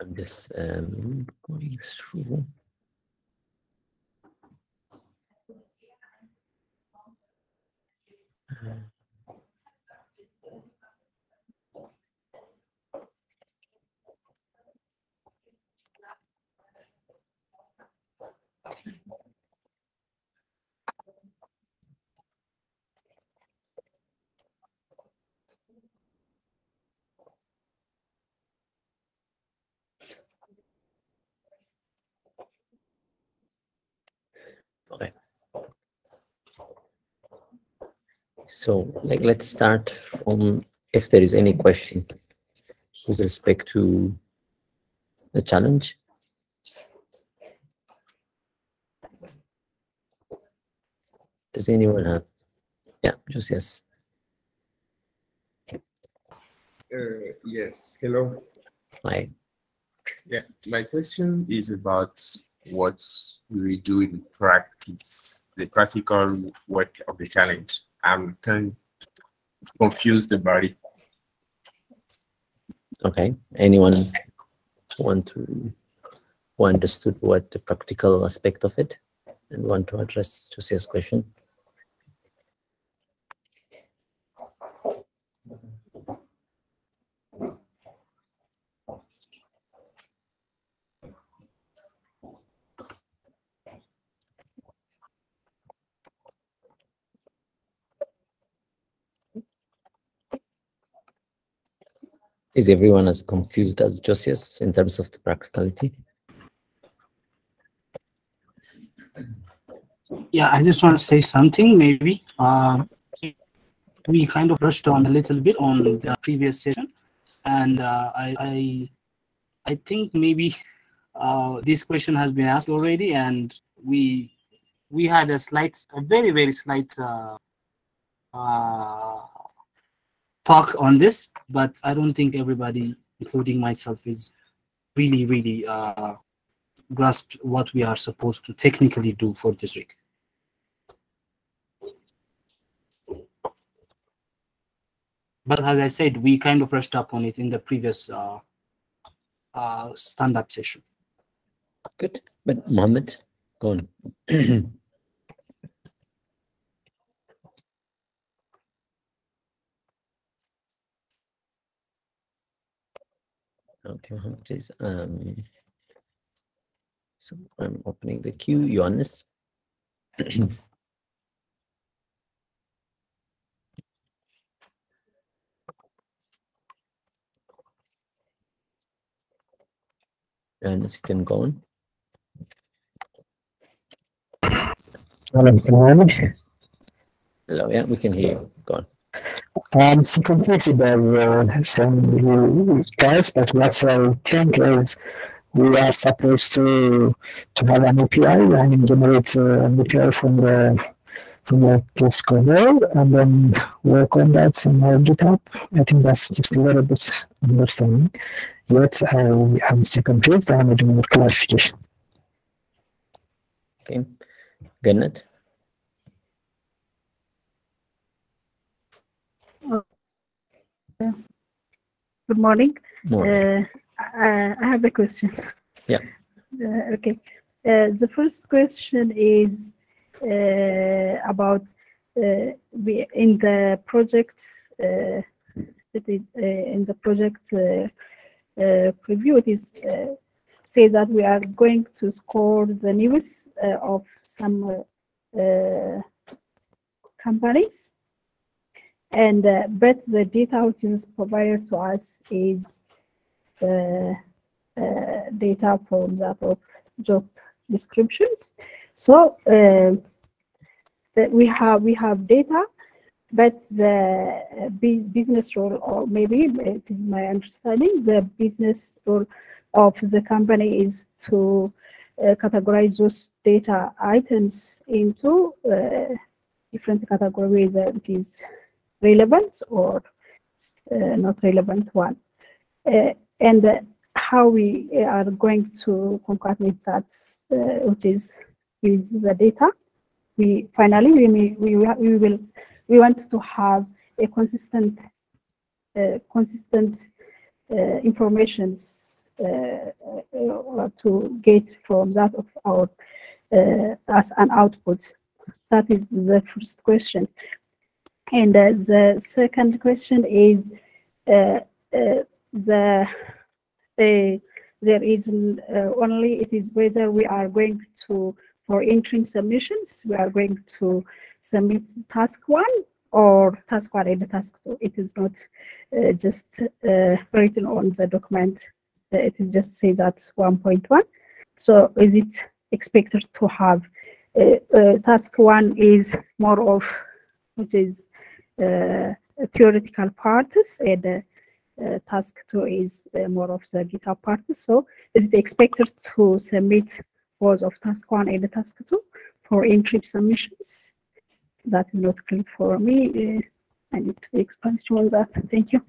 I'm just um, going through. Uh, Okay. So like let's start from if there is any question with respect to the challenge. Does anyone have? Yeah, just yes. Uh, yes, hello. Hi. Yeah, my question is about what we do in practice, the practical work of the challenge. I'm kind of confused about it. Okay. Anyone want to who understood what the practical aspect of it and want to address Jose's question? Is everyone as confused as Josias in terms of the practicality? Yeah, I just want to say something maybe. Uh, we kind of rushed on a little bit on the previous session, and uh, I, I, I think maybe uh, this question has been asked already, and we we had a slight, a very very slight uh, uh, talk on this, but I don't think everybody, including myself, is really really uh, grasped what we are supposed to technically do for this week. But as I said, we kind of rushed up on it in the previous uh, uh, stand-up session. Good. But Mohammed, go on. okay, Mohammed, please. Um, so I'm opening the queue. Johannes. Johannes, you can go on. Hello, can you hear me? Hello, yeah, we can hear you. Go on. I'm still confused about uh, some guys, but what I think is we are supposed to to have an API and generate uh, an API from the from the Discover and then work on that in our GitHub. I think that's just a little bit understanding. Yet I am still confused. I need more clarification. Okay. Gannat. Good morning. Morning. Uh, I have a question. Yeah. Uh, okay. Uh, the first question is about uh, we in the project uh, is, uh, in the project uh, uh, preview it is uh, say that we are going to score the news uh, of some companies and uh, but the data which is provided to us is uh, uh, data from that of job descriptions. So uh, that we have we have data, but the uh, business role, or maybe it is my understanding, the business role of the company is to uh, categorize those data items into uh, different categories that it is relevant or uh, not relevant one. Uh, and how we are going to concatenate that, uh, which is with the data. We finally we may, we we will we want to have a consistent uh, consistent uh, informations uh, to get from that of our as an output. That is the first question. And uh, the second question is uh, uh, the uh, there is uh, only it is whether we are going to for interim submissions we are going to submit task one or task one and task two. It is not uh, just written on the document. It is just say that 1.1. So is it expected to have task one is more of which is theoretical parts and uh, uh, task two is uh, more of the GitHub part. So is it expected to submit both of task one and task two for entry submissions? That is not clear for me. Uh, I need to expand on that. Thank you.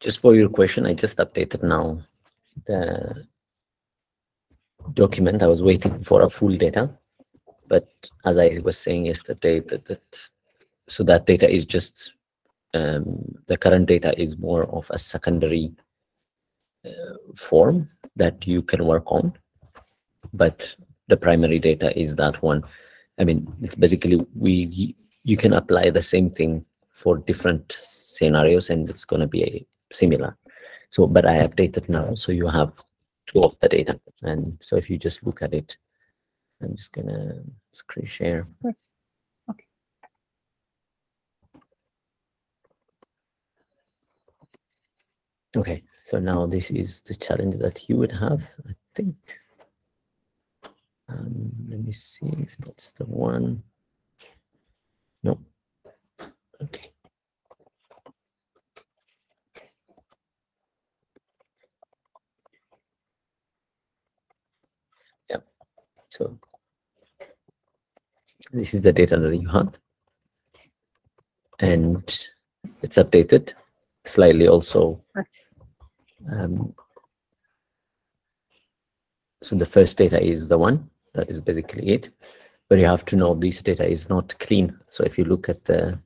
Just for your question, I just updated now the document. I was waiting for a full data, but as I was saying yesterday, that, that so that data is just um, the current data is more of a secondary uh, form that you can work on, but the primary data is that one. I mean, it's basically we you can apply the same thing for different scenarios, and it's going to be a similar. So, but I updated now, so you have two of the data, and so if you just look at it, I'm just gonna screen share. Okay. Okay, so now this is the challenge that you would have, I think. Um, let me see if that's the one. No. Okay. Yep. So this is the data that you have. And it's updated slightly also. Um, so the first data is the one that is basically it but you have to know this data is not clean so if you look at the,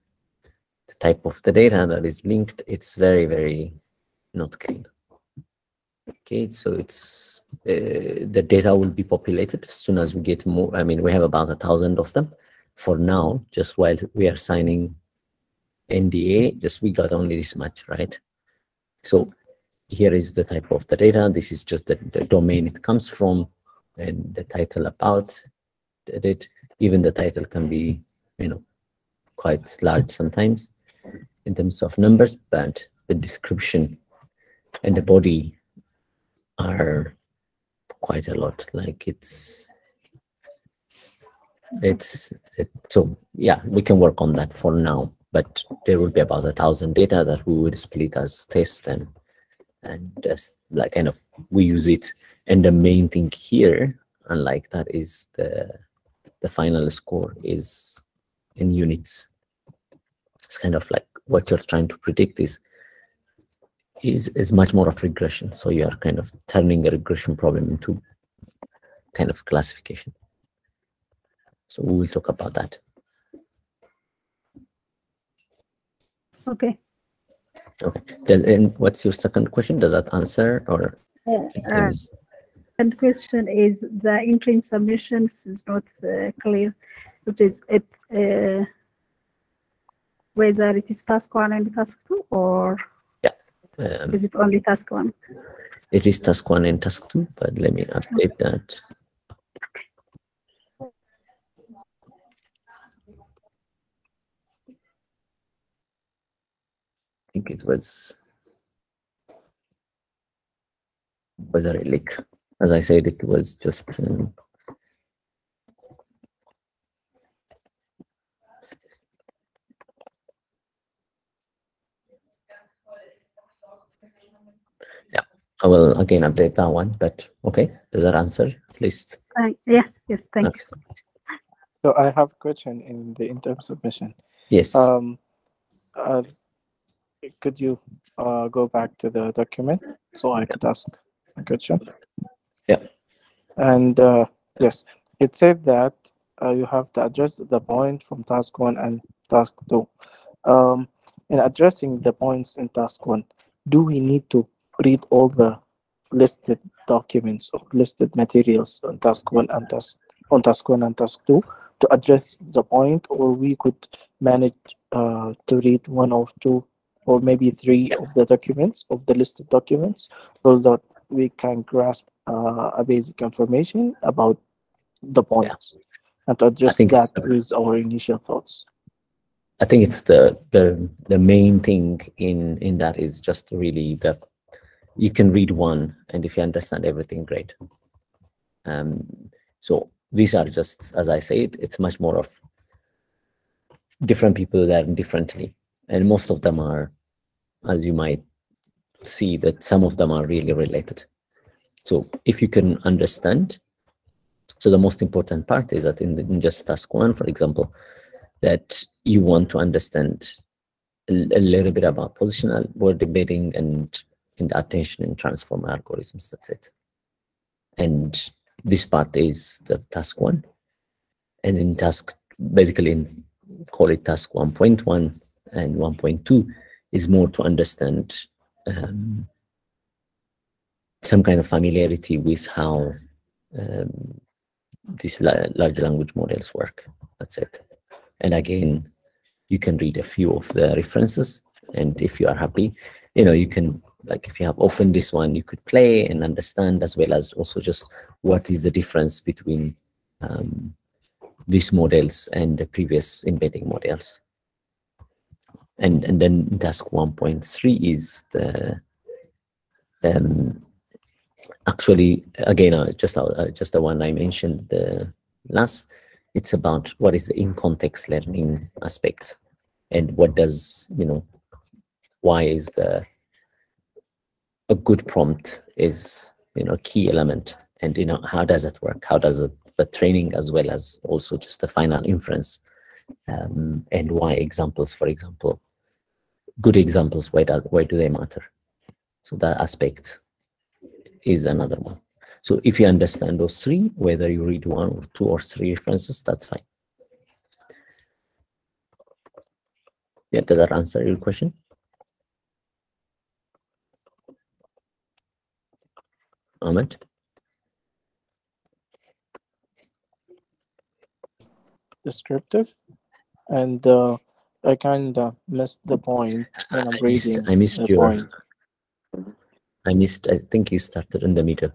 the type of the data that is linked it's very very not clean okay so it's uh, the data will be populated as soon as we get more i mean we have about a thousand of them for now just while we are signing nda just we got only this much right so here is the type of the data. This is just the, the domain it comes from and the title about it. Even the title can be, you know, quite large sometimes in terms of numbers, but the description and the body are quite a lot. Like it's, it's, it, so yeah, we can work on that for now, but there will be about a thousand data that we would split as test and and just like kind of we use it and the main thing here unlike that is the the final score is in units it's kind of like what you're trying to predict is is is much more of regression. So you are kind of turning a regression problem into kind of classification. So we will talk about that. Okay. okay. Does and what's your second question? Does that answer or Uh, there is- And question is the interim submissions is not uh, clear, which is it uh, whether it is task one and task two or um, is it only task one? It is task one and task two, but let me update that. I think it was was a relic. As I said, it was just um, I will again update that one, but okay, does that answer at least? Uh, yes, yes, thank Okay. you so much. So I have a question in the interim submission. Yes. Um, uh, could you uh, go back to the document so I could ask a question? Yeah. And uh, yes, it said that uh, you have to address the point from task one and task two. Um, in addressing the points in task one, do we need to read all the listed documents or listed materials on task one and task on task one and task two to address the point, or we could manage uh, to read one or two or maybe three of the documents of the listed documents so that we can grasp uh, a basic information about the points and to address that the- with our initial thoughts. I think it's the the the main thing in in that is just really that you can read one, and if you understand everything, great. Um, so these are just as I said, it's much more of different people learn differently, and most of them are, as you might see, that some of them are really related. So if you can understand, so the most important part is that in, the, in just task one, for example, that you want to understand a, a little bit about positional word embedding and the attention and transform algorithms. That's it. And this part is the task one. And in task, basically, in, call it task 1.1 and 1.2 is more to understand um, some kind of familiarity with how um, these la- large language models work. That's it. And again, you can read a few of the references. And if you are happy, you know, you can, like, if you have opened this one, you could play and understand as well as also just what is the difference between um, these models and the previous embedding models. And, and then task 1.3 is the um, actually again uh, just uh, just the one I mentioned the last it's about what is the in context learning aspect and what does you know why is the a good prompt is you know key element and you know how does it work? How does it the training as well as also just the final inference um, and why examples for example good examples why do, why do they matter? So that aspect is another one. So if you understand those three whether you read one or two or three references that's fine. Yeah does that answer your question Ahmed? Descriptive. And uh, I kind of missed the point when I'm I missed, reading I missed the your point. I missed I think you started in the middle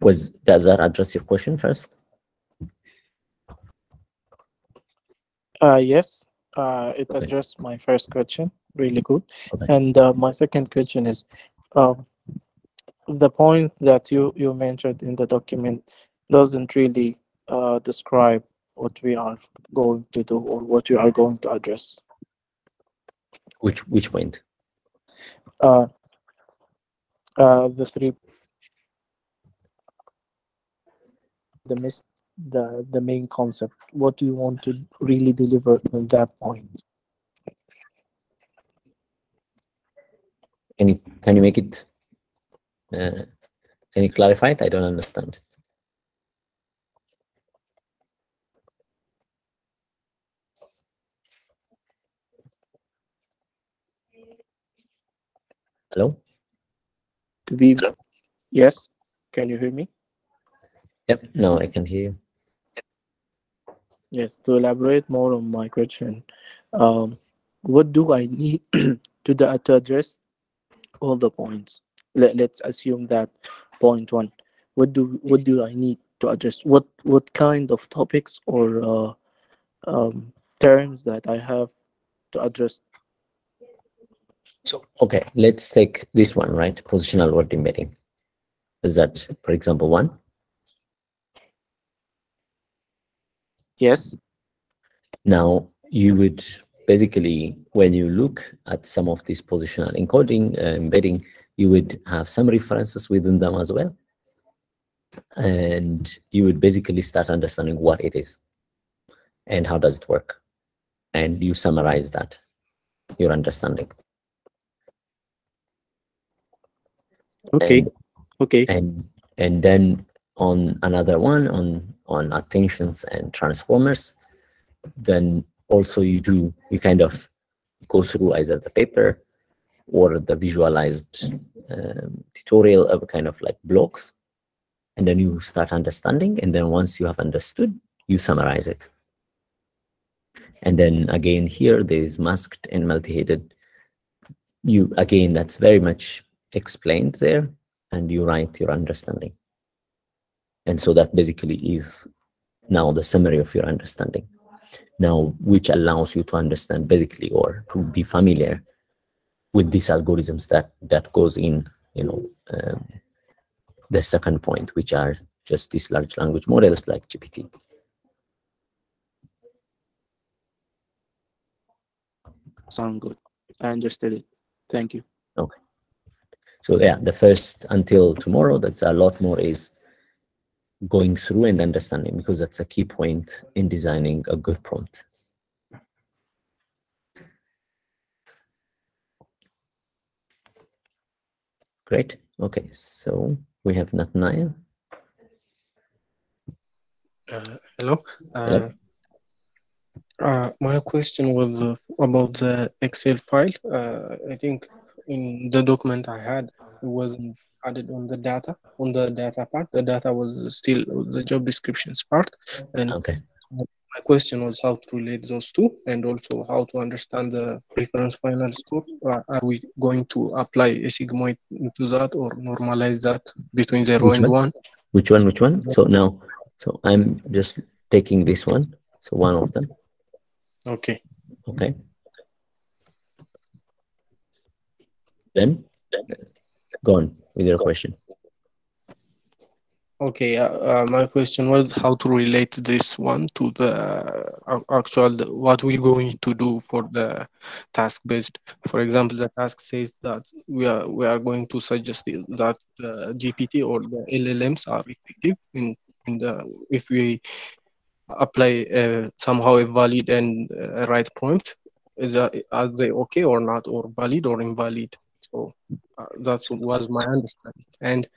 was does that address your question first Uh, yes, uh, it Okay. addressed my first question. Really good. Okay. And uh, my second question is, um, the point that you you mentioned in the document doesn't really uh, describe what we are going to do or what we are going to address. which which point Uh, uh, the three, the mis- the the main concept. What do you want to really deliver in that point? can you can you make it uh, can you clarify it i don't understand hello To be, yes. Can you hear me? yep no i can hear you Yes, to elaborate more on my question, um, what do I need to, the, to address all the points? Let, let's assume that point one. What do what do I need to address? What what kind of topics or uh, um, terms that I have to address? so okay let's take this one right positional word embedding is that for example one Yes. Now, you would basically, when you look at some of these positional encoding, uh, embedding, you would have some references within them as well. And you would basically start understanding what it is and how does it work. And you summarize that, your understanding. Okay. And, Okay. and and then on another one on on attentions and transformers then also you do you kind of go through either the paper or the visualized um, tutorial of kind of like blocks and then you start understanding and then once you have understood you summarize it. And then again here there is masked and multi-headed. You again that's very much explained there and you write your understanding. And so that basically is now the summary of your understanding. Now which allows you to understand basically or to be familiar with these algorithms that that goes in you know um, the second point which are just these large language models like gpt Sound good. I understood it. Thank you. okay so yeah the first until tomorrow that's a lot more is going through and understanding because that's a key point in designing a good prompt great okay so we have Nathaniel. Uh, hello. Uh, Hello. uh, my question was uh, about the Excel file. Uh, I think in the document I had, it wasn't added on the data, on the data part. The data was still the job descriptions part. And okay my question was how to relate those two and also how to understand the reference final score. Uh, are we going to apply a sigmoid into that or normalize that between zero Which and one? one? which one which one so now so i'm just taking this one so one of them Okay. okay then go on with your question Okay, uh, uh, my question was how to relate this one to the uh, actual what we're going to do for the task based. For example, the task says that we are we are going to suggest that GPT or the LLMs are effective in in the if we apply uh, somehow a valid and uh, right prompt. Is that are they okay or not or valid or invalid? So uh, that was my understanding and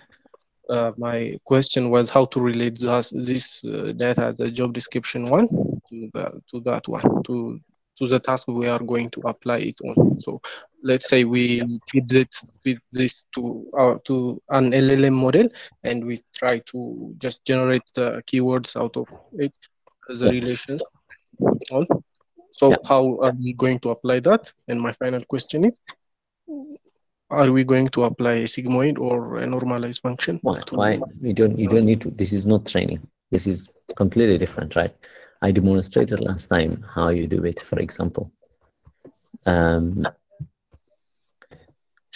uh, my question was how to relate this, this uh, data, the job description one, to the, to that one, to to the task we are going to apply it on. So let's say we feed it feed this to our to an LLM model, and we try to just generate the keywords out of it, the relations, all. So Yeah. how are we going to apply that? And my final question is are we going to apply a sigmoid or a normalized function? why why? You don't you don't need to. This is not training. This is completely different right? I demonstrated last time how you do it for example. Um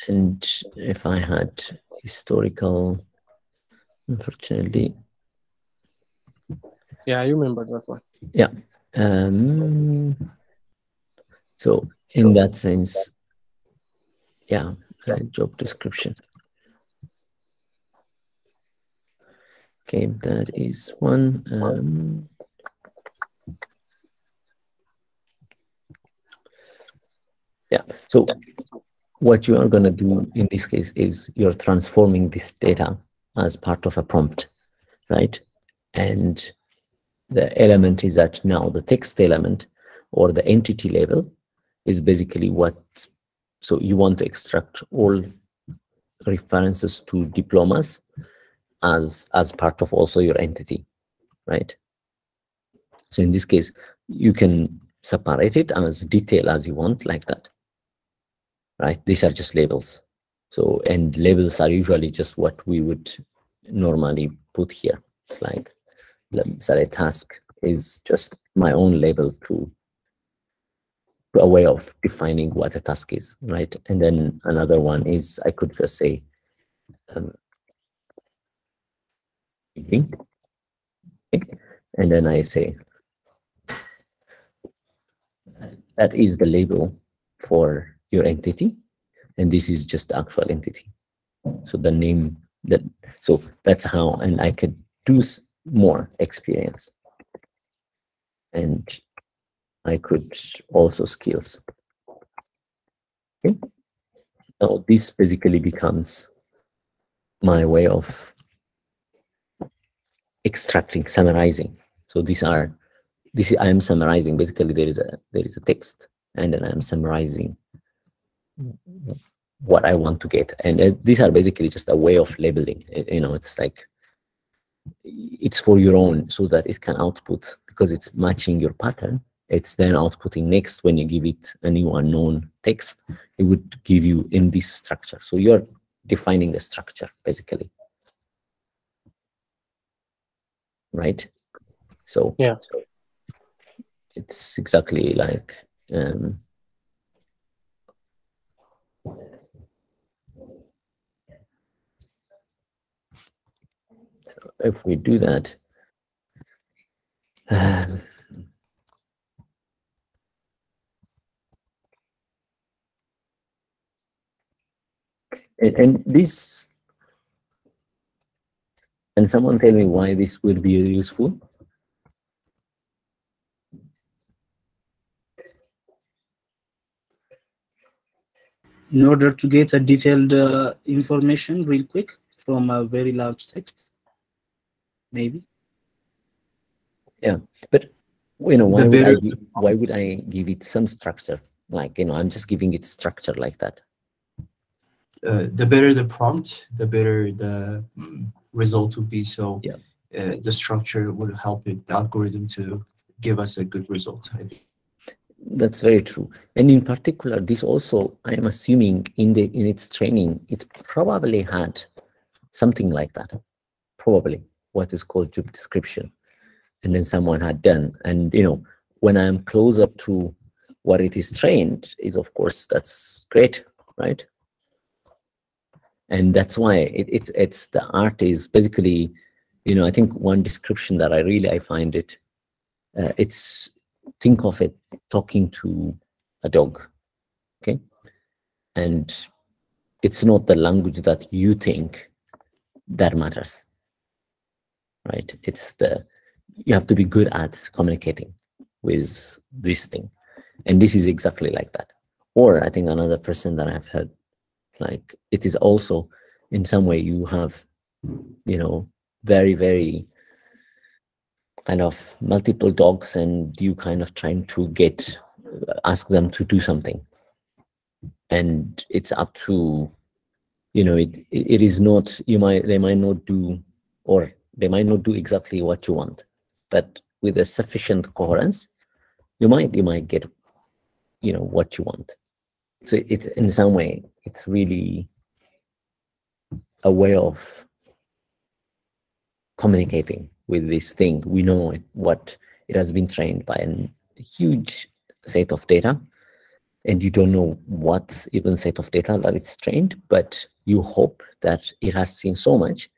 and if i had historical unfortunately. Yeah, I remember that one. Yeah. Um so in that sense yeah job description. Okay that is one um yeah so what you are going to do in this case is you're transforming this data as part of a prompt right? And the element is that now the text element or the entity label is basically what so you want to extract all references to diplomas as as part of also your entity right? So in this case you can separate it as detail as you want like that right? These are just labels. So and labels are usually just what we would normally put here. It's like a task is just my own label to a way of defining what a task is, right? And then another one is I could just say um, and then I say that is the label for your entity, and this is just the actual entity. So the name that so that's how, and I could do more experience, and I could also skills. Okay. Now this basically becomes my way of extracting, summarizing. So these are this I am summarizing. Basically, there is a there is a text, and then I am summarizing what I want to get. And uh, these are basically just a way of labeling. It, you know, it's like it's for your own, so that it can output because it's matching your pattern. It's then outputting next when you give it a new unknown text. It would give you in this structure. So you're defining a structure basically, right? So Yeah. so it's exactly like um, so if we do that um, and, and this and someone tell me why this would be useful? In order to get a detailed uh, information real quick from a very large text maybe. Yeah but you know why would, I, why would i give it some structure? Like you know i'm just giving it structure like that uh, the better the prompt, the better the mm, result will be. So Yeah. uh, the structure will help it, the algorithm to give us a good result. I think. That's very true. And in particular, this also, I am assuming in the in its training, it probably had something like that. Probably what is called job description. And then someone had done. And you know, when I'm closer to what it is trained, is of course that's great, right? And that's why it, it it's the art is basically, you know, I think one description that I really I find it, uh, it's think of it talking to a dog okay? And it's not the language that you think that matters right? It's the you have to be good at communicating with this thing. And this is exactly like that. Or i think another person that i've heard like it is also in some way you have you know very very kind of multiple dogs and you kind of trying to get uh, ask them to do something. And it's up to you know it, it it is not you might they might not do or they might not do exactly what you want but with a sufficient coherence you might you might get you know what you want so it in some way it's really a way of communicating with this thing. We know it, what it has been trained by a huge set of data, and you don't know what even set of data that it's trained, but you hope that it has seen so much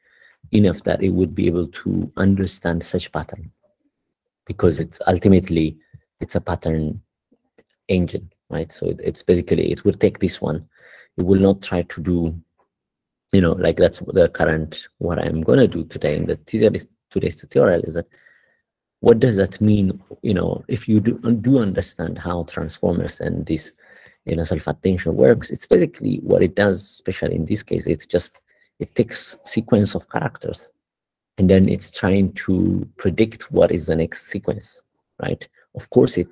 enough that it would be able to understand such pattern. Because it's ultimately it's a pattern engine right? So it, it's basically it will take this one. It will not try to do you know like that's the current what i'm going to do today in the today's, today's tutorial is that what does that mean you know if you do, do understand how transformers and this you know self-attention works it's basically what it does especially in this case it's just it takes sequence of characters and then it's trying to predict what is the next sequence right? Of course it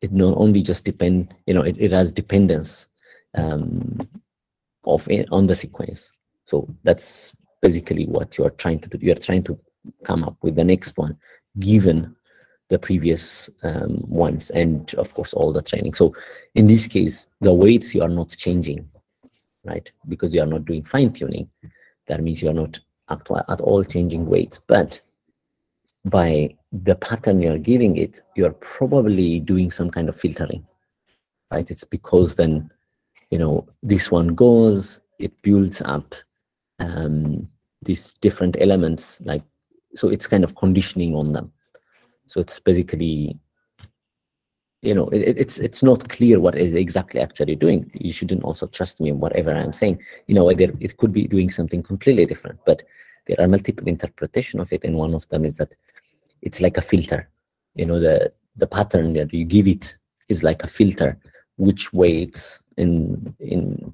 it not only just depend you know it, it has dependence um of on the sequence. So that's basically what you're trying to do. You're trying to come up with the next one given the previous um, ones and of course all the training. So in this case the weights you are not changing right? Because you are not doing fine tuning that means you are not at all changing weights. But by the pattern you're giving it you're probably doing some kind of filtering right? It's because then you know this one goes it builds up um these different elements like so it's kind of conditioning on them. So it's basically you know it, it's it's not clear what is exactly actually doing. You shouldn't also trust me in whatever i'm saying. You know it could be doing something completely different but there are multiple interpretation of it and one of them is that it's like a filter. You know the the pattern that you give it is like a filter which weights in in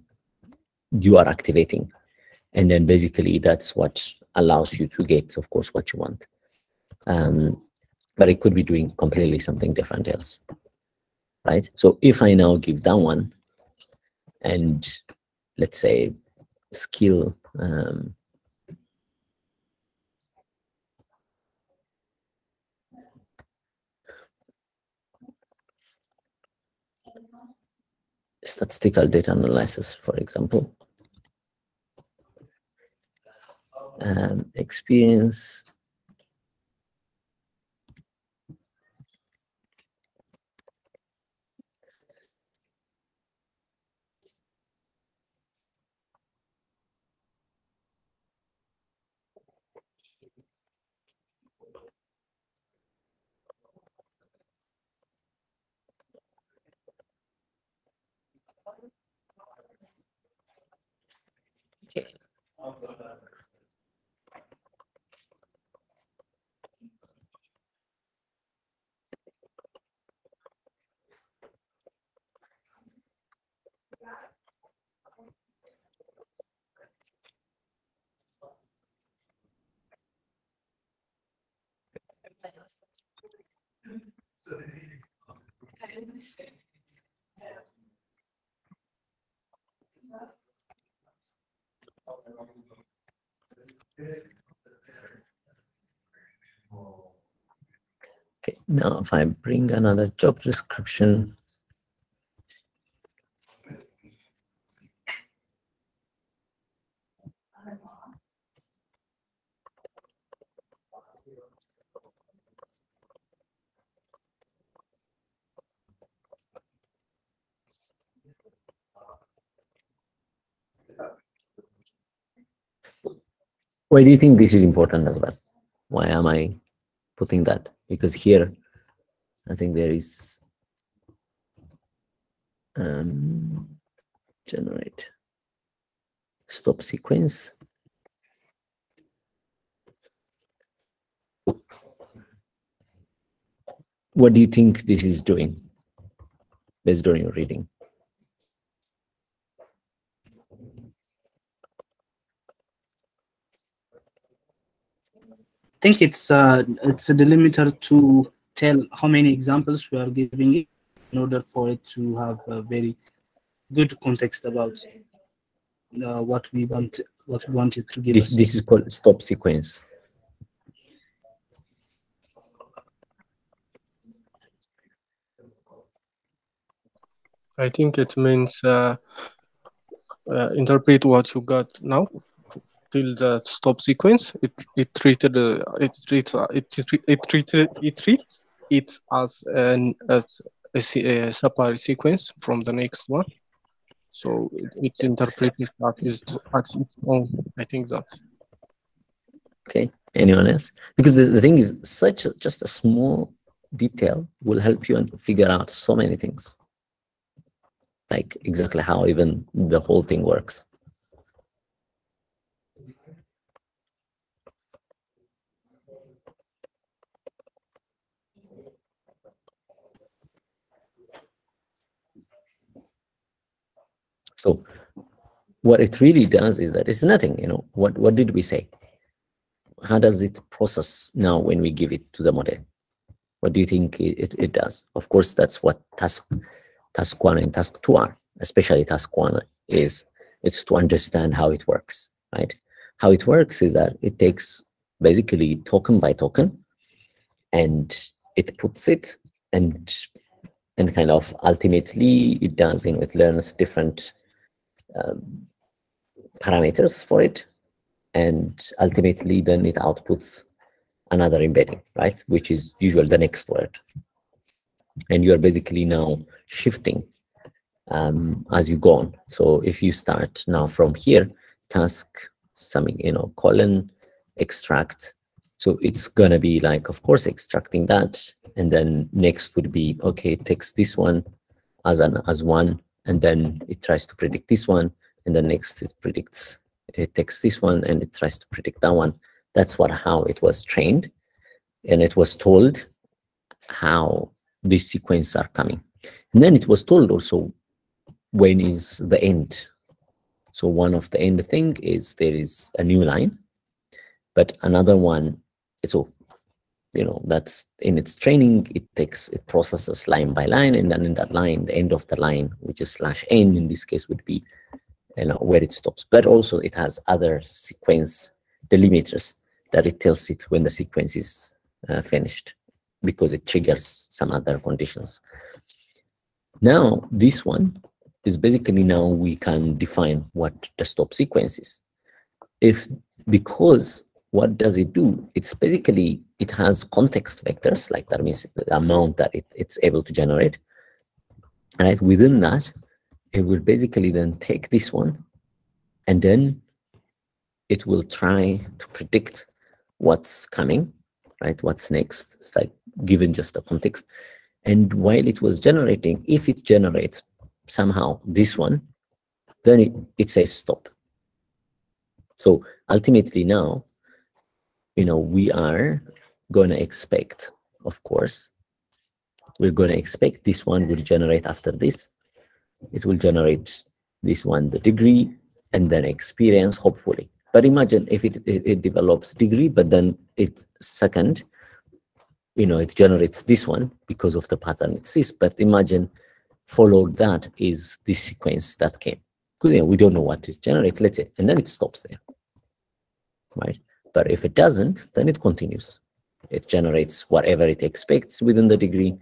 you are activating. And then basically that's what allows you to get of course what you want. Um, but it could be doing completely something different else, right? So if I now give that one, and let's say skill um, statistical data analysis, for example. Um, experience Okay, now if I bring another job description, why do you think this is important as well? Why am I putting that? Because here, I think there is um, generate stop sequence. What do you think this is doing based on your reading? Think it's uh, it's a delimiter to tell how many examples we are giving it in order for it to have a very good context about uh, what we want what we wanted to give This, us. this is called stop sequence. I think it means uh, uh, interpret what you got now till the stop sequence. It it treated uh, it treat uh, it it treated it treats it as an as a, a separate sequence from the next one. So it, it interprets that is as its own. I think that. Okay, anyone else? Because the, the thing is, such a, just a small detail will help you and figure out so many things, like exactly how even the whole thing works. So what it really does is that it's nothing, you know, what, what did we say? How does it process now when we give it to the model? What do you think it, it, does? Of course, that's what task, task one and task two are, especially task one is, it's to understand how it works, right? How it works is that it takes basically token by token and it puts it and and kind of ultimately it does, you know, it learns different um, parameters for it and ultimately then it outputs another embedding right? Which is usually the next word. And you are basically now shifting um, as you go on. So if you start now from here task something you know colon extract. So it's gonna be like of course extracting that. And then next would be okay it takes this one as an as one and then it tries to predict this one and the next it predicts it takes this one and it tries to predict that one. That's what how it was trained and it was told how these sequences are coming. And then it was told also when is the end. So one of the end thing is there is a new line but another one so you know, that's in its training, it takes, it processes line by line, and then in that line, the end of the line, which is slash n in this case, would be, you know, where it stops. But also it has other sequence delimiters that it tells it when the sequence is uh, finished because it triggers some other conditions. Now, this one is basically now we can define what the stop sequence is. If because what does it do? It's basically, it has context vectors, like that means the amount that it, it's able to generate. Right, within that, it will basically then take this one and then it will try to predict what's coming, right? What's next? It's like given just the context. And while it was generating, if it generates somehow this one, then it, it says stop. So ultimately now, you know, we are going to expect, of course, we're going to expect this one will generate after this. It will generate this one, the degree, and then experience, hopefully. But imagine if it, it, it develops degree, but then it second, you know, it generates this one because of the pattern it sees. But imagine followed that is this sequence that came. Because you know, we don't know what it generates, let's say, and then it stops there. Right? But if it doesn't, then it continues. It generates whatever it expects within the degree,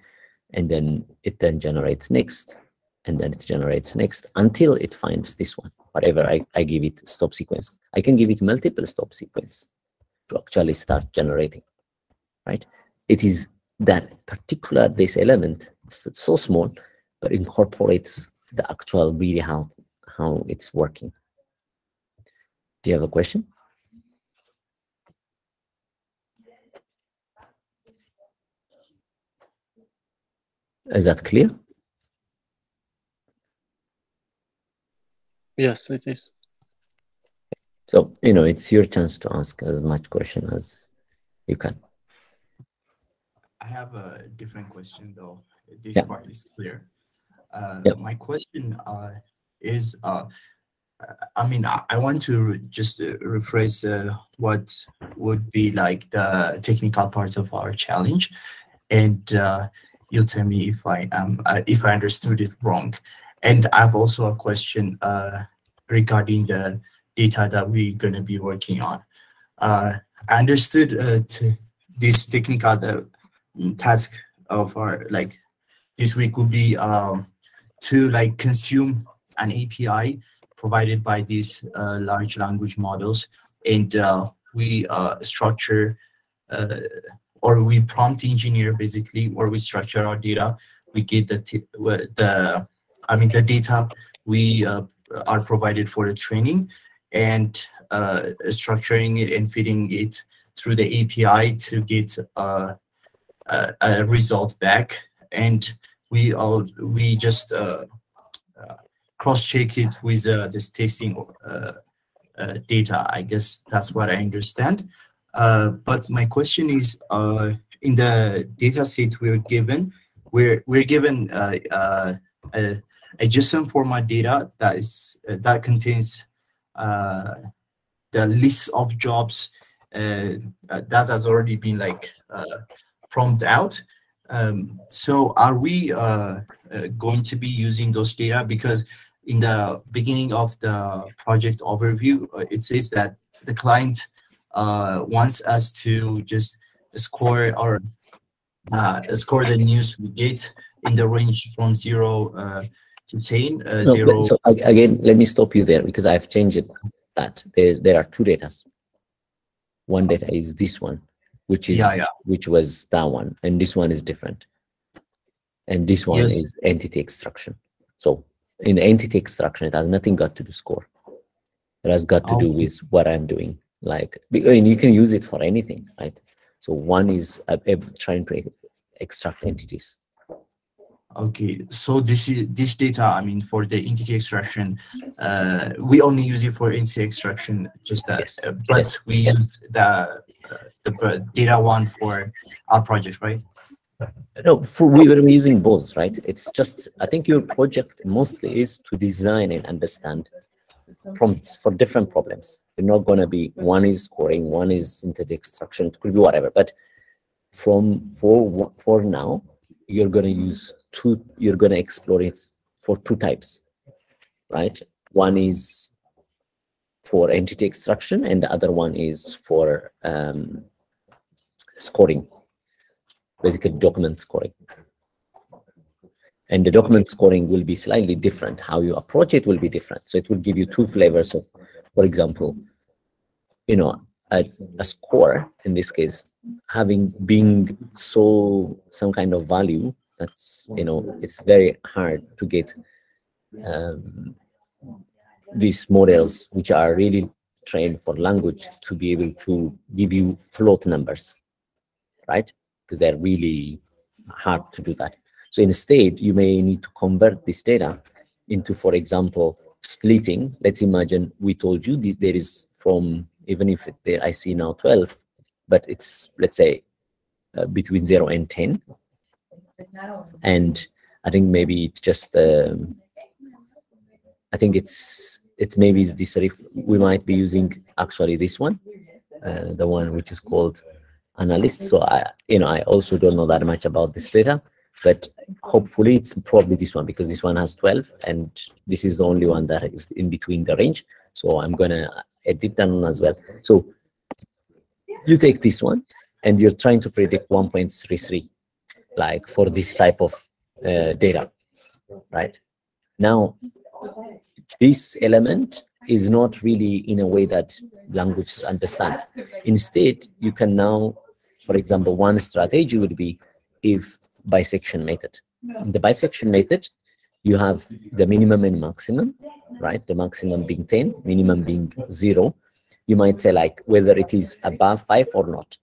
and then it then generates next, and then it generates next until it finds this one, whatever I, I give it stop sequence. I can give it multiple stop sequence to actually start generating, right? It is that particular, this element, so small, but incorporates the actual really how, how it's working. Do you have a question? Is that clear? Yes, it is. So, you know, it's your chance to ask as much question as you can. I have a different question though. This Yeah. part is clear. Uh, Yeah. My question uh, is, uh, I mean, I, I want to re- just uh, rephrase uh, what would be like the technical part of our challenge, and uh, you'll tell me if I am uh, if I understood it wrong. And I have also a question uh, regarding the data that we're going to be working on. Uh, I understood to this technical the task of our like this week would be um, to like consume an API provided by these uh, large language models, and uh, we uh, structure or we prompt engineer basically, or we structure our data. We get the the I mean the data we uh, are provided for the training, and uh, structuring it and feeding it through the API to get uh, a, a result back, and we all we just uh, uh, cross-check it with this testing data. I guess that's what I understand. Uh, but my question is, uh, in the data set we're given, we're we're given uh, a, a JSON format data that is that contains the list of jobs that has already been like prompted out. Um, so are we uh, uh, going to be using those data? Because in the beginning of the project overview, uh, it says that the client uh, wants us to just score or uh, score the news we get in the range from zero uh, to 10. Uh, No, zero. so again, let me stop you there because I've changed it. That there's there are two datas. One data is this one, which is Yeah, yeah. which was that one, and this one is different. And this one Yes. is entity extraction. So in entity extraction, it has nothing got to do score. It has got to do with what I'm doing. Like, I mean, you can use it for anything, right? So one is uh, uh, trying to extract entities. Okay, so this is this data, I mean, for the entity extraction, uh, we only use it for entity extraction, just that, Yes, uh, but yes, we yeah. use the uh, the uh, data one for our project, right? No, for, we were using both, right? It's just, I think your project mostly is to design and understand prompts for different problems. You're not going to be, one is scoring, one is synthetic extraction, it could be whatever. But from for for now, you're going to use two. You're going to explore it for two types, right? One is for entity extraction, and the other one is for um, scoring, basically document scoring. And the document scoring will be slightly different. How you approach it will be different. So it will give you two flavors of, for example, you know, a, a score in this case having being so some kind of value that's you know it's very hard to get um, these models which are really trained for language to be able to give you float numbers right because they're really hard to do that so instead you may need to convert this data into for example splitting. Let's imagine we told you this there is from even if there I see now 12 but it's let's say uh, between 0 and 10 and I think maybe it's just um, I think it's it maybe is this ref we might be using actually this one uh, the one which is called analyst so I you know I also don't know that much about this data but hopefully it's probably this one because this one has 12 and this is the only one that is in between the range. So I'm gonna edit that one as well. So you take this one and you're trying to predict 1.33 like for this type of uh, data right? Now this element is not really in a way that languages understand. Instead you can now for example one strategy would be if bisection method. In the bisection method you have the minimum and maximum right? The maximum being 10 minimum being 0 you might say like whether it is above 5 or not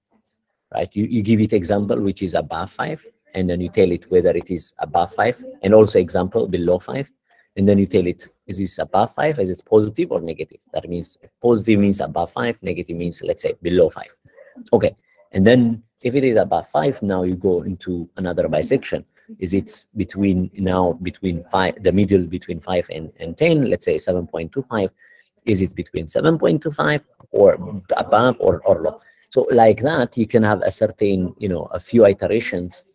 right? You, you give it example which is above 5 and then you tell it whether it is above 5 and also example below 5 and then you tell it is this above 5 is it positive or negative? That means positive means above 5 negative means let's say below 5 okay and then if it is above 5 now you go into another bisection. Is it's between now between 5 the middle between 5 and, and 10 let's say 7.25 is it between 7.25 or above or, or low? So like that you can have a certain you know a few iterations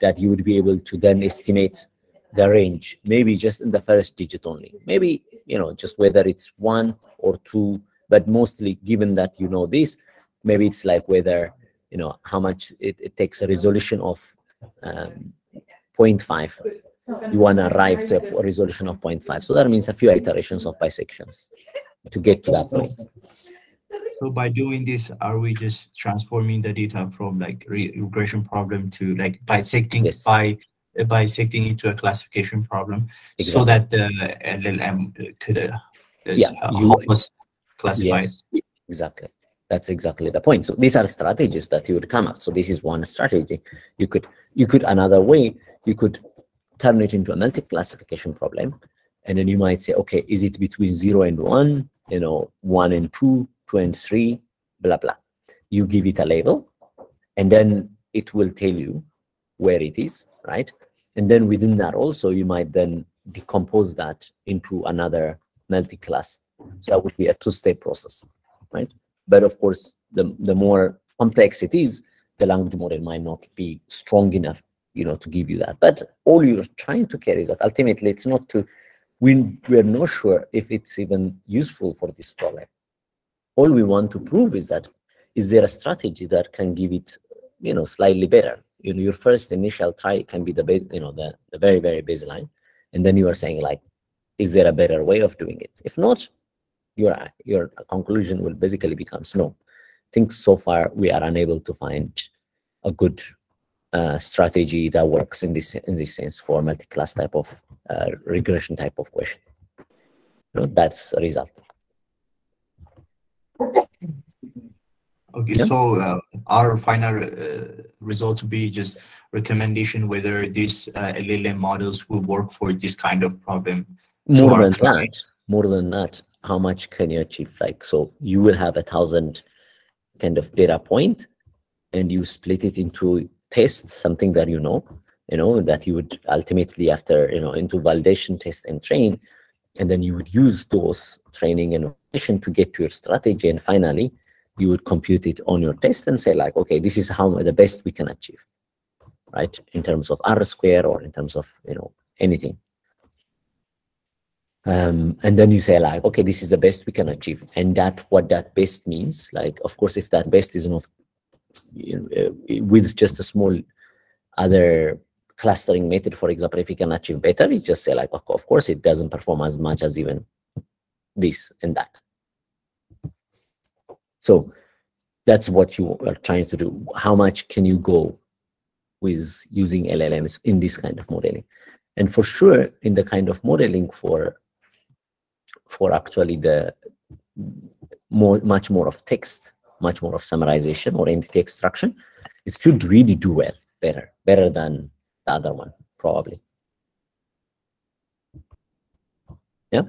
that you would be able to then estimate the range maybe just in the first digit only. Maybe you know just whether it's one or two but mostly given that you know this maybe it's like whether you know how much it, it takes a resolution of um, 0.5 you want to arrive to a resolution of 0.5 so that means a few iterations of bisections to get to that point So by doing this, are we just transforming the data from like re- regression problem to like bisecting Yes. by uh, bisecting into a classification problem, so that the LLM could uh, Yeah, uh, you- help us classify? Yes, exactly. That's exactly the point. So these are strategies that you would come up. So this is one strategy. You could you could another way you could turn it into a multi-classification problem, and then you might say, okay, is it between zero and one? You know, one and two, two and three, blah blah. You give it a label, and then it will tell you where it is, right? And then within that also, you might then decompose that into another multi-class. So that would be a two-step process, right? But of course, the, the more complex it is, the language model might not be strong enough, you know, to give you that. But all you're trying to care is that ultimately it's not to, we, we're not sure if it's even useful for this problem. All we want to prove is that, is there a strategy that can give it, you know, slightly better? You know, your first initial try can be the base, you know, the, the very, very baseline. And then you are saying like, is there a better way of doing it? If not, your your conclusion will basically becomes no. I think so far we are unable to find a good uh, strategy that works in this in this sense for multi-class type of uh, regression type of question. You know, that's a result. Okay, Yeah. so uh, our final uh, result will be just recommendation whether these uh, LLM models will work for this kind of problem. More than that, more than that, how much can you achieve? Like so, you will have a thousand kind of data point, and you split it into tests, something that you know, you know that you would ultimately after you know into validation test and train, and then you would use those training and validation to get to your strategy, and finally you would compute it on your test and say like, okay, this is how the best we can achieve, right? In terms of R square or in terms of, you know, anything. Um, and then you say like, okay, this is the best we can achieve. And that what that best means, like, of course, if that best is not you know, uh, with just a small other clustering method, for example, if you can achieve better, you just say like, of course, it doesn't perform as much as even this and that. So that's what you are trying to do. How much can you go with using LLMs in this kind of modeling? And for sure, in the kind of modeling for for actually the more much more of text, much more of summarization or entity extraction, it should really do well, better, better than the other one, probably. Yeah.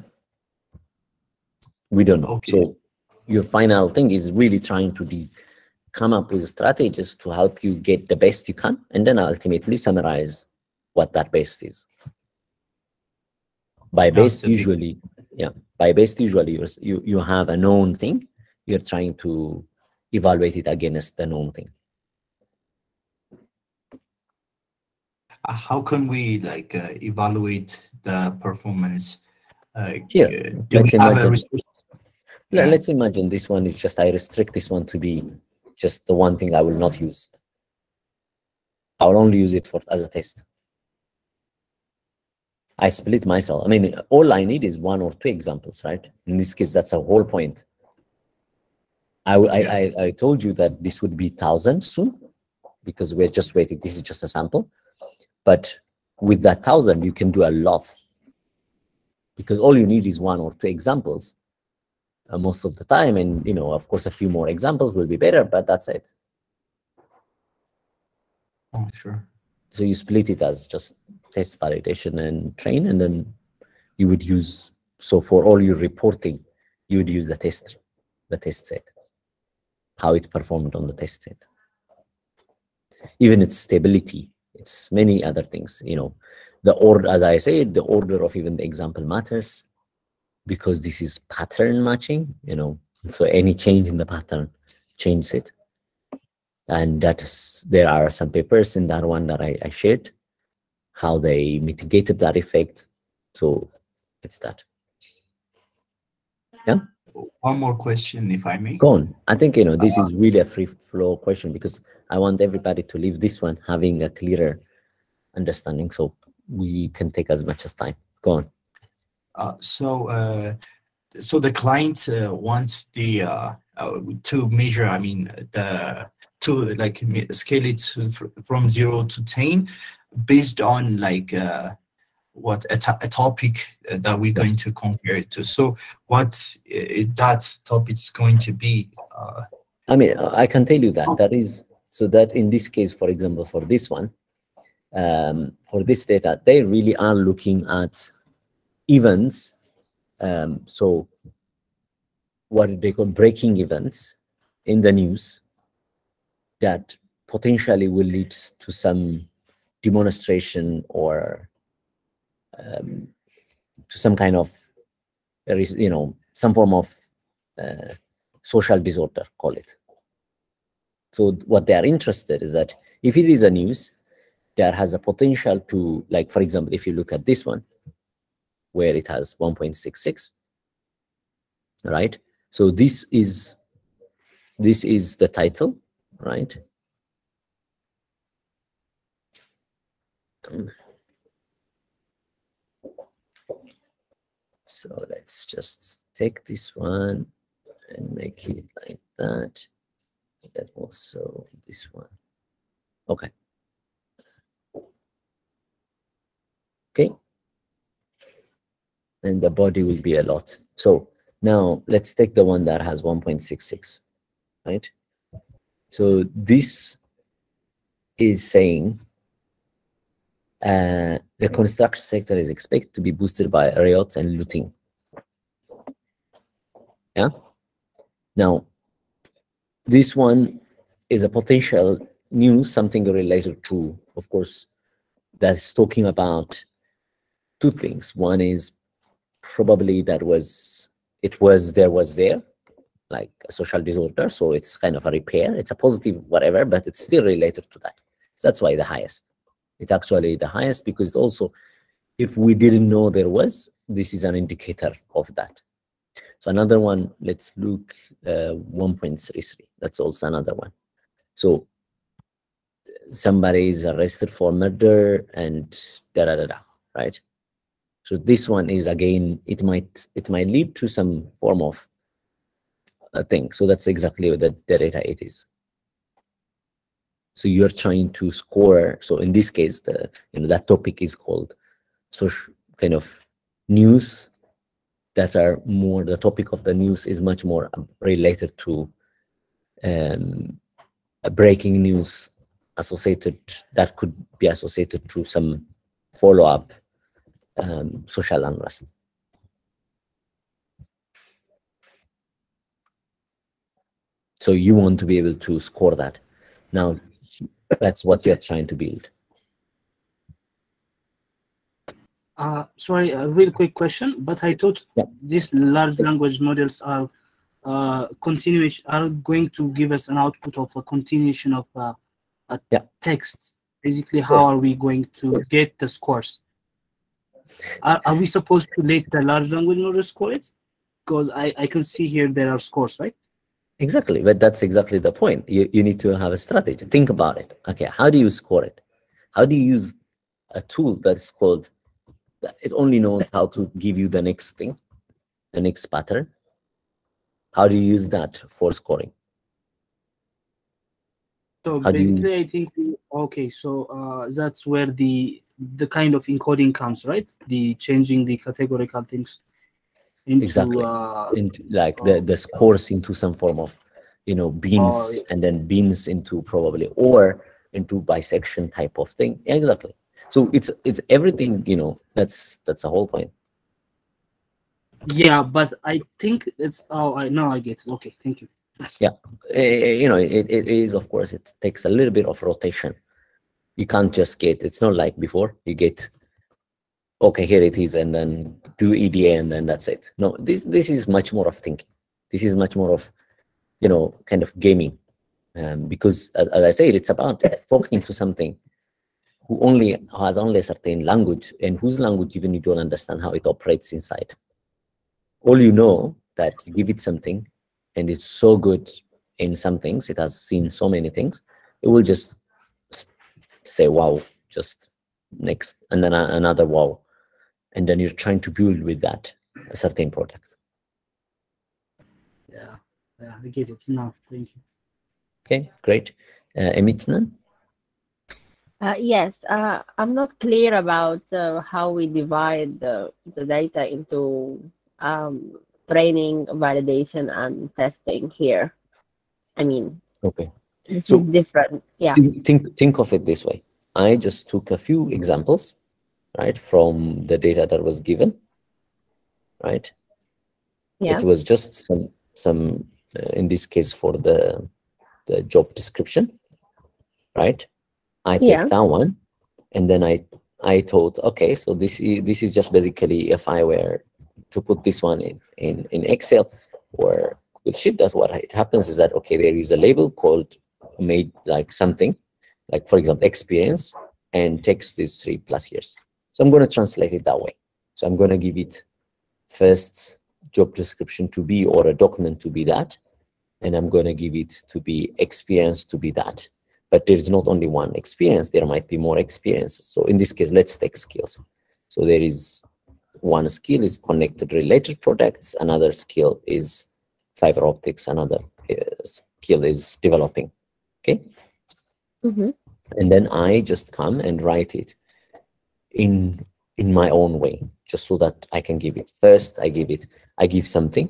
We don't know. Okay. So your final thing is really trying to come up with strategies to help you get the best you can, and then ultimately summarize what that best is. By best, usually, yeah, by best, usually you you have a known thing. You're trying to evaluate it against the known thing. Uh, how can we like uh, evaluate the performance? Uh, Here, let's we have a imagine- Yeah. Let's imagine this one is just I restrict this one to be just the one thing I will not use. I will only use it for as a test. I split myself. I mean, all I need is one or two examples, right? In this case, that's a whole point. I, Yeah. I, I told you that this would be thousand soon because we're just waiting. This is just a sample. But with that thousand, you can do a lot because all you need is one or two examples uh, most of the time. And, you know, of course, a few more examples will be better, but that's it. Oh, sure. So you split it as just test validation and train, and then you would use, so for all your reporting, you would use the test, the test set, how it performed on the test set. Even its stability, it's many other things, you know, the order, as I said, the order of even the example matters because this is pattern matching, you know, so any change in the pattern changes it. And that is there are some papers in that one that I, I shared how they mitigated that effect so it's that Yeah. One more question, if I may. go on i think you know this is really a free flow question because i want everybody to leave this one having a clearer understanding so we can take as much as time go on Uh, so, uh, so the client uh, wants the uh, uh, to measure. I mean, the to like scale it from zero to ten, based on like uh, what a, a topic uh, that we're going to compare it to. So, what uh, that topic is going to be? Uh, I mean, I can tell you that that is so that in this case, for example, for this one, um, for this data, they really are looking at events. Um, so what they call breaking events in the news that potentially will lead to some demonstration or um, to some kind of you know some form of uh, social disorder call it. So what they are interested is that if it is a news there has a potential to like for example if you look at this one where it has 1.66 right? So this is this is the title right so let's just take this one and make it like that and also this one. Okay. Okay. And the body will be a lot. So now let's take the one that has 1.66 right? So this is saying uh, the construction sector is expected to be boosted by riots and looting yeah now this one is a potential news something related to of course that's talking about two things one is probably that was it was there was there like a social disorder. So it's kind of a repair. It's a positive whatever, but it's still related to that. So that's why the highest. It's actually the highest because also, if we didn't know there was, this is an indicator of that. So another one, let's look uh, 1.33. That's also another one. So somebody is arrested for murder and da da da da, right? So this one is again, it might it might lead to some form of a thing. So that's exactly what the data it is. So you're trying to score. So in this case, the you know that topic is called social kind of news that are more the topic of the news is much more related to um, breaking news associated that could be associated to some follow-up um, social unrest. So you want to be able to score that. Now, that's what you're trying to build. Uh, sorry, a real quick question, but I thought Yeah. these large language models are uh, continuation are going to give us an output of a continuation of uh, a Yeah. text. Basically, how are we going to get the scores? Are, are we supposed to let the large language model score it? Because I, I can see here there are scores, right? Exactly, but that's exactly the point. You, you need to have a strategy. Think about it. Okay, how do you score it? How do you use a tool that's called, that it only knows how to give you the next thing, the next pattern? How do you use that for scoring? So How do you- basically, I think okay. So uh, that's where the the kind of encoding comes, right? The changing the categorical things into Exactly. uh, into like the the scores into some form of you know bins Oh, yeah. and then bins into probably or into bisection type of thing Yeah, exactly so it's it's everything you know that's that's the whole point yeah. But I think it's oh I now I get it. Okay, thank you. Eh, you know it, it is of course it takes a little bit of rotation you can't just get it's not like before you get okay here it is and then do eda and then that's it. No this this is much more of thinking. This is much more of you know kind of gaming. Um, because as, as i said it's about talking to something who only has only a certain language and whose language even you don't understand how it operates inside. All you know that you give it something and it's so good in some things it has seen so many things it will just say wow just next and then another wow and then you're trying to build with that a certain product Yeah, yeah, I get it now. Thank you. okay great uh, Emitnan? Uh, yes, uh, I'm not clear about uh, how we divide the, the data into um, training, validation, and testing here. I mean, okay this So- is different. Yeah. think, think think of it this way i just took a few examples right from the data that was given right Yeah. it was just some some uh, in this case for the the job description right i take Yeah. that one and then i i thought okay so this is this is just basically if i were to put this one in in, in excel or with sheet that what it happens is that okay there is a label called made like something like for example experience and text is three plus years so i'm going to translate it that way. So i'm going to give it first job description to be or a document to be that and i'm going to give it to be experience to be that. But there's not only one experience there might be more experiences. So in this case let's take skills. So there is one skill is connected related products another skill is fiber optics another uh, skill is developing. Okay? Hmm and then i just come and write it in in my own way just so that i can give it first i give it i give something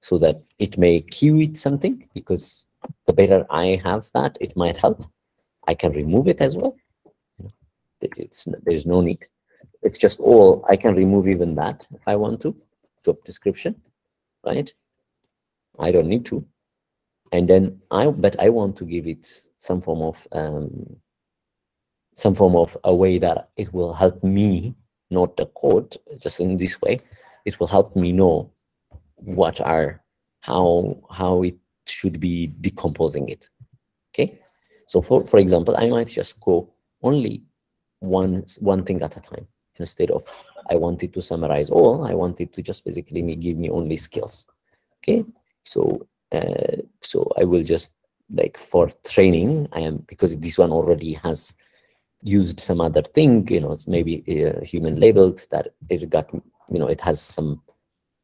so that it may cue it something because the better i have that it might help. I can remove it as well. It's there's no need. It's just all i can remove even that if i want to job description right? I don't need to. And then i but i want to give it some form of um, some form of a way that it will help me not the code just in this way it will help me know what are how how it should be decomposing it. Okay, so for for example, I might just go only one one thing at a time instead of I wanted to summarize all. I wanted to just basically me give me only skills. Okay, so uh, so I will just like for training I am because this one already has used some other thing. You know, it's maybe uh, human labeled that it got you know it has some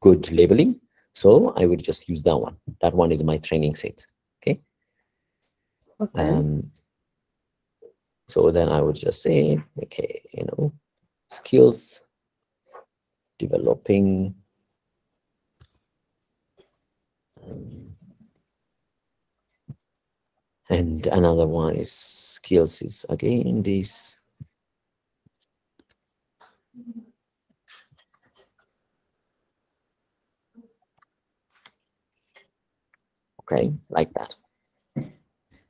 good labeling. So I would just use that one. That one is my training set. Okay. Okay. Um, so then I would just say, okay, you know, skills, developing. um, and another one is skills is again this. Okay, like that.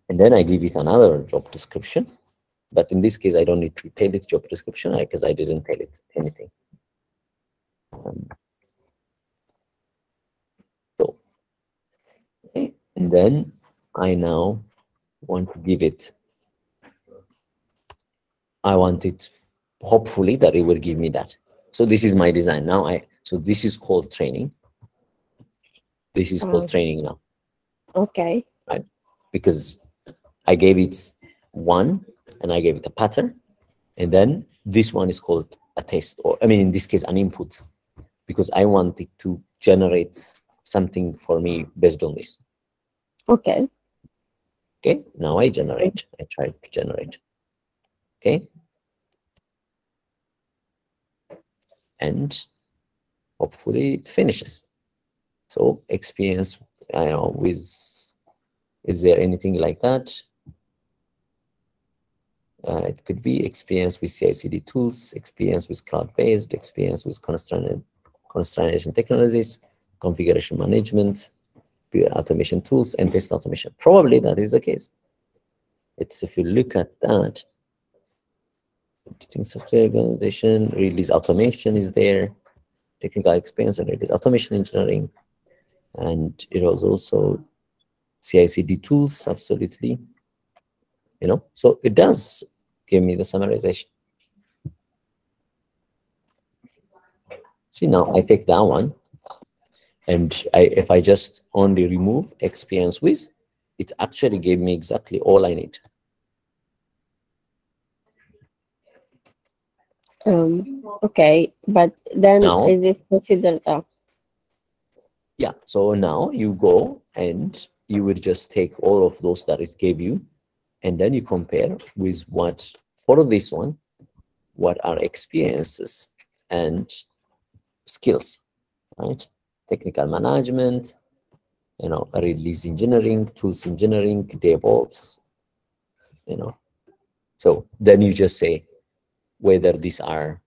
And then I give it another job description. But in this case, I don't need to tell it job description because I didn't tell it anything. Um, so, okay. and then I now want to give it, I want it, hopefully that it will give me that. So this is my design. Now I, so this is called training. This is called Oh. training now Okay. Right? because I gave it one and I gave it a pattern. And then this one is called a test, or I mean, in this case, an input, because I want it to generate something for me based on this. Okay. Okay, now I generate, I try to generate. Okay. And hopefully it finishes. So experience, I know, with, is there anything like that? Uh, it could be experience with CI/CD tools, experience with cloud-based, experience with constraint, constraination technologies, configuration management, automation tools, and test automation. Probably that is the case. It's if you look at that, editing software organization, release automation is there, technical experience and release automation engineering, and it was also CI/CD tools, absolutely. You know, so it does give me the summarization. See now, I take that one, and I if I just only remove experience with, it actually gave me exactly all I need. Um, okay, but then Now- is this considered? Uh, Yeah, so now you go and you would just take all of those that it gave you, and then you compare with what, for this one, what are experiences and skills, right? Technical management, you know, release engineering, tools engineering, DevOps, you know. So then you just say whether these are,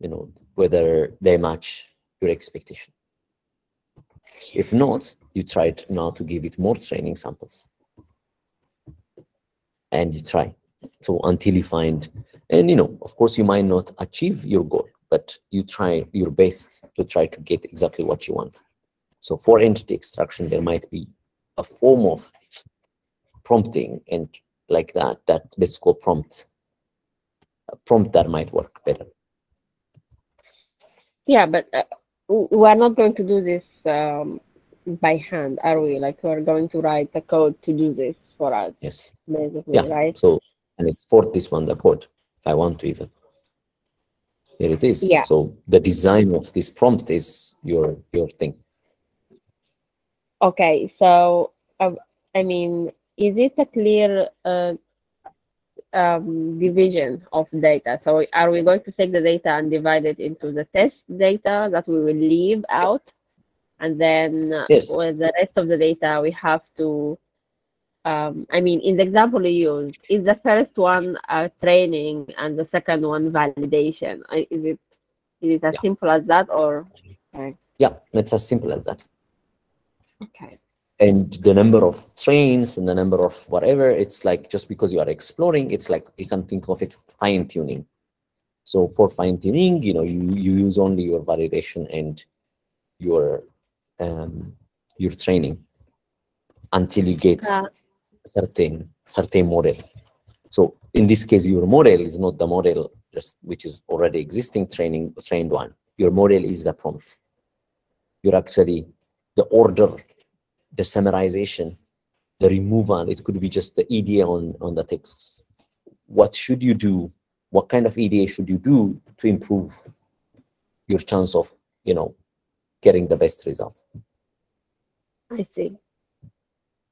you know, whether they match your expectation. If not, you try now to give it more training samples. And you try. So until you find, and you know, of course, you might not achieve your goal, but you try your best to try to get exactly what you want. So for entity extraction, there might be a form of prompting and like that, that let's call prompt. A prompt that might work better. yeah, but uh, we're not going to do this um, by hand, are we? Like we're going to write the code to do this for us, Yes. basically, Yeah. right? So and export this one the code if I want to even. Here it is. Yeah. So the design of this prompt is your your thing. Okay, so uh, I mean, is it a clear uh, um, division of data? So are we going to take the data and divide it into the test data that we will leave out? And then uh, Yes. with the rest of the data, we have to, um, I mean, in the example you used, is the first one uh, training and the second one validation? Is it is it as Yeah. simple as that or? Yeah, it's as simple as that. Okay. And the number of trains and the number of whatever, it's like just because you are exploring, it's like you can think of it fine tuning. So for fine tuning, you know, you, you use only your validation and your um, your training until you get Uh, certain certain model. So in this case, your model is not the model just which is already existing training trained one. Your model is the prompt. You're actually the order, the summarization, the removal. It could be just the EDA on on the text. What should you do? What kind of EDA should you do to improve your chance of you know getting the best result? I see.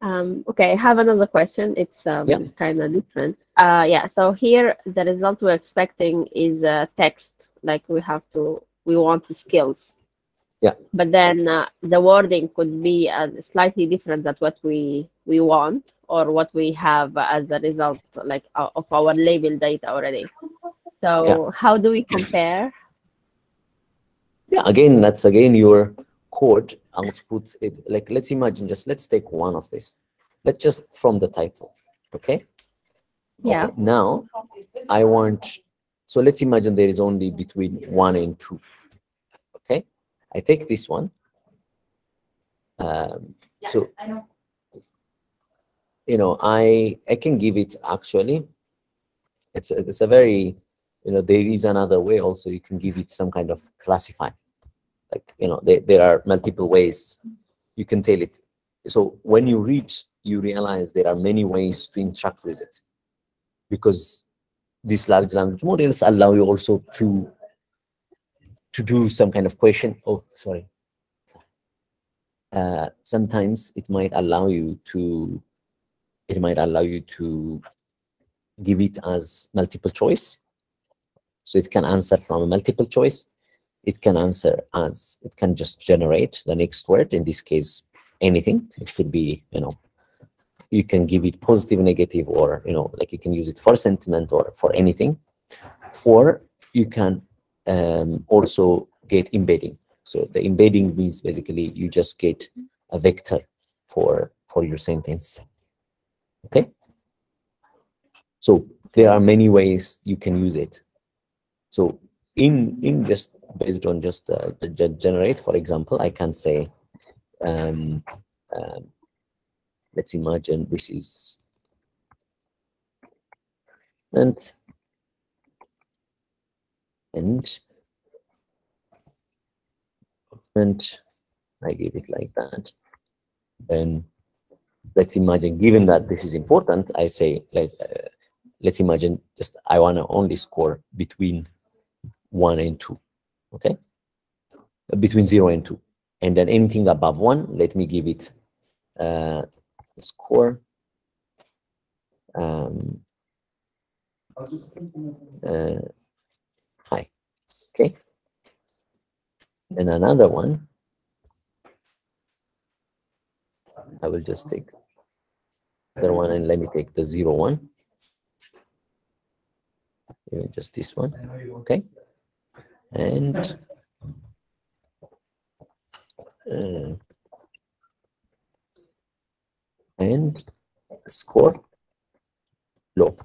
Um, okay, I have another question. It's um, Yeah. kind of different. Uh, yeah, so here the result we're expecting is uh, text, like we have to, we want skills. Yeah. But then uh, the wording could be uh, slightly different than what we we want or what we have as a result, like uh, of our label data already. So how do we compare? Yeah, again, that's again your code output. It like let's imagine just let's take one of this. Let's just from the title, okay? Yeah. Okay, Now I want. So let's imagine there is only between one and two. Okay, I take this one. Um, so you know, I I can give it actually. It's a, it's a very you know there is another way also you can give it some kind of classify like you know there, there are multiple ways you can tell it. So when you read you realize there are many ways to interact with it. Because these large language models allow you also to to do some kind of question. Oh sorry. Uh, sometimes it might allow you to it might allow you to give it as multiple choice. So it can answer from a multiple choice it can answer as it can just generate the next word in this case anything. It could be you know you can give it positive negative or you know like you can use it for sentiment or for anything. Or you can um, also get embedding. So the embedding means basically you just get a vector for for your sentence. Okay? So there are many ways you can use it. So in in just based on just uh, the generate, for example, I can say, um, um, let's imagine this is and and and I give it like that. Then let's imagine, given that this is important, I say let uh, let's imagine just I want to only score between one and two okay? Between zero and two. And then anything above one let me give it uh score. Um uh, okay? And another one. I will just take other one and let me take the zero one. Even just this one. Okay and uh, and score low.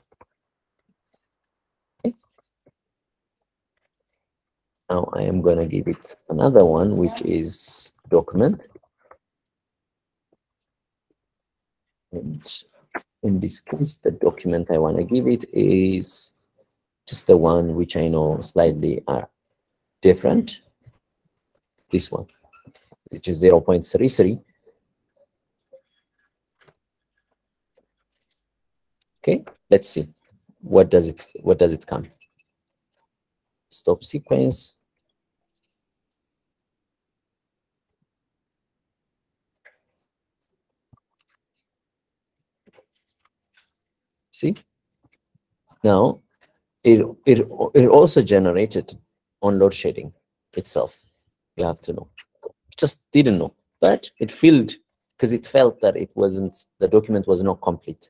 Okay. Now I am going to give it another one, which is document. And in this case, the document I want to give it is just the one which I know slightly are different. This one, which is 0.33. Okay, let's see. What does it what does it come? Stop sequence. See? Now it it it also generated on load shedding itself. You have to know. Just didn't know, but it filled because it felt that it wasn't the document was not complete.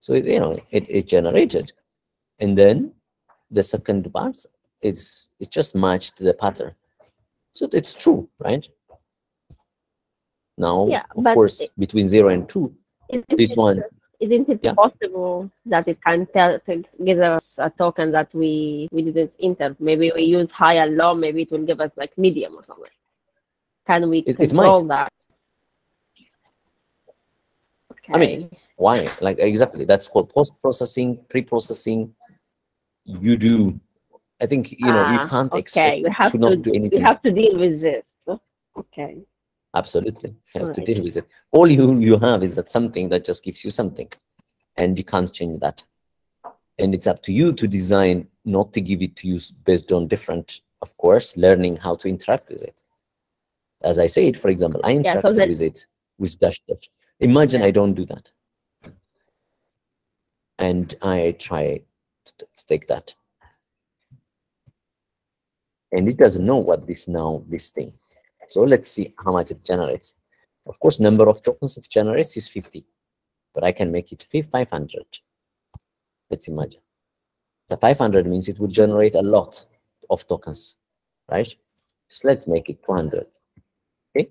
So it, you know it, it generated, and then the second part it's it just matched the pattern. So it's true, right? Now, Yeah, of course, it- between zero and two, this one Isn't it Yeah. possible that it can tell to give us a token that we we didn't enter? Maybe we use high and low. Maybe it will give us like medium or something. Can we It- it control might. that? Okay. I mean, Why? Like exactly. That's called post-processing, pre-processing. You do. I think you know you Ah, can't okay. expect We have to to, not do we anything. have to deal with this. Okay. Absolutely, you have to deal with it. All you you have is that something that just gives you something, and you can't change that. And it's up to you to design, not to give it to you based on different, of course, learning how to interact with it. As I said, for example, I Yeah, so with it with dash dash. Imagine I don't do that, and I try to, to take that, and it doesn't know what this now this thing. So let's see how much it generates. Of course, number of tokens it generates is 50, but I can make it 500. Let's imagine. The 500 means it will generate a lot of tokens, right? So let's make it 200. Okay.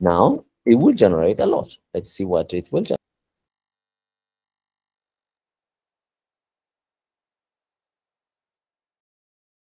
Now it will generate a lot. Let's see what it will generate.